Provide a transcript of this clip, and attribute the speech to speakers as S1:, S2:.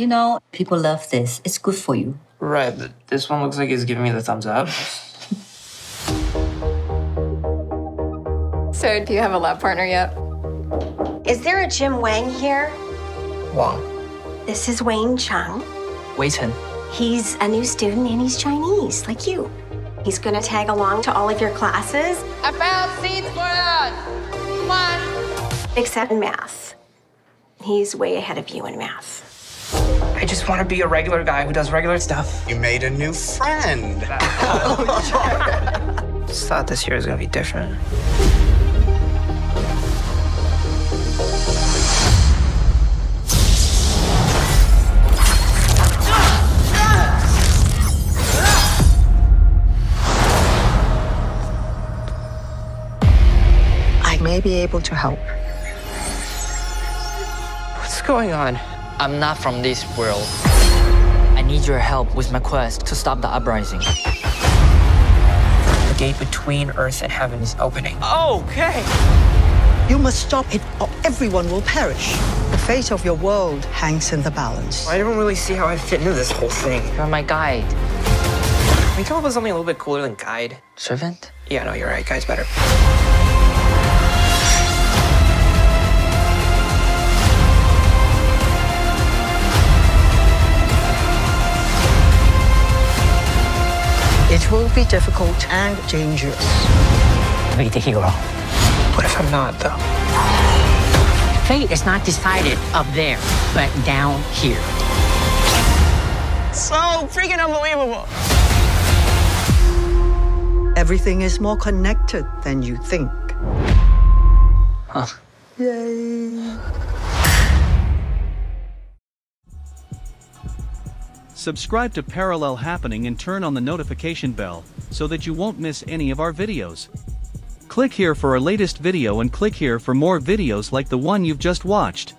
S1: You know, people love this. It's good for you.
S2: Right, this one looks like it's giving me the thumbs up.
S3: So, do you have a lab partner yet?
S4: Is there a Jin Wang here?
S2: Wang.
S4: This is Wayne Chung.
S2: Wei Chen.
S4: He's a new student and he's Chinese, like you. He's gonna tag along to all of your classes,
S3: I found seats for us. Come on.
S4: except in math. He's way ahead of you in math.
S2: I just want to be a regular guy who does regular stuff.
S5: You made a new friend.
S2: Just thought this year was gonna be different.
S6: I may be able to help.
S2: What's going on?
S7: I'm not from this world. I need your help with my quest to stop the uprising.
S2: The gate between Earth and heaven is opening. Okay.
S6: You must stop it, or everyone will perish. The fate of your world hangs in the balance.
S2: I don't really see how I fit into this whole thing.
S7: You're my guide.
S2: Can we come up with something a little bit cooler than guide?
S7: Servant?
S2: Yeah, no, you're right. Guide's better.
S6: It will be difficult and dangerous.
S8: Be the hero.
S2: What if I'm not, though?
S8: Fate is not decided up there, but down here.
S2: So freaking unbelievable.
S6: Everything is more connected than you think.
S7: Huh.
S6: Yay.
S9: Subscribe to Parallel Happening and turn on the notification bell so that you won't miss any of our videos. Click here for our latest video and click here for more videos like the one you've just watched.